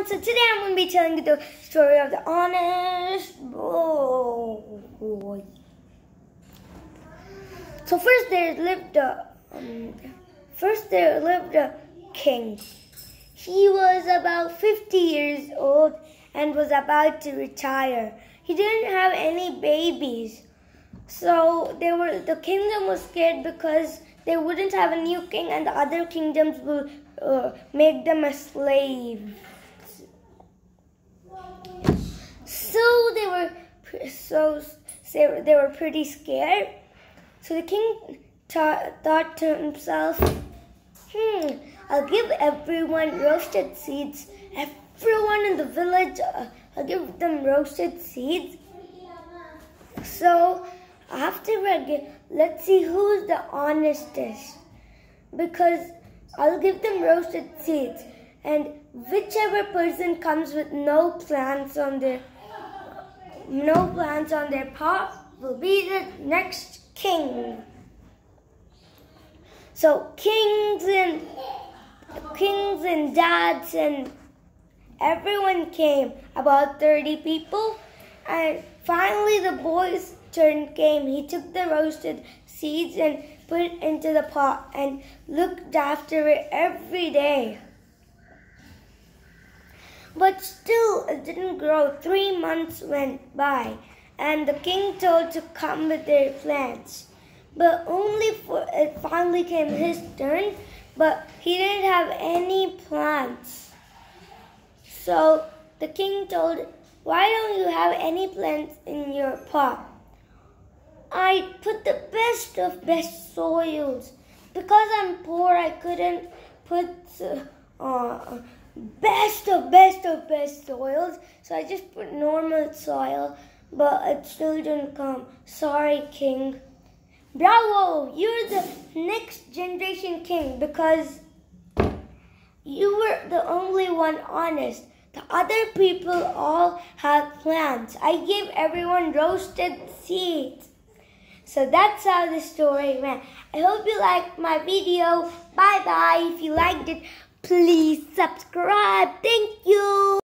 everyone. So today I'm going to be telling you the story of the honest boy. So first there lived a um, first there lived a king. He was about 50 years old and was about to retire. He didn't have any babies. So they were the kingdom was scared because they wouldn't have a new king and the other kingdoms will uh, make them a slave. So they were so they were pretty scared. So the king thought to himself, "Hmm, I'll give everyone roasted seeds. Everyone in the village, uh, I'll give them roasted seeds." So after let's see who's the honestest. Because I'll give them roasted seeds. And whichever person comes with no plants on their no plants on their pot will be the next king. So kings and kings and dads and everyone came, about 30 people. And finally the boys turn came, he took the roasted seeds and put it into the pot and looked after it every day. But still, it didn't grow. Three months went by, and the king told to come with their plants. But only for it finally came his turn, but he didn't have any plants. So the king told, Why don't you have any plants in your pot? I put the best of best soils. Because I'm poor, I couldn't put uh, uh, best best of best soils. So I just put normal soil, but it still didn't come. Sorry, king. Bravo! You're the next generation king because you were the only one honest. The other people all had plants. I gave everyone roasted seeds. So that's how the story went. I hope you liked my video. Bye bye. If you liked it, please subscribe. Thank you.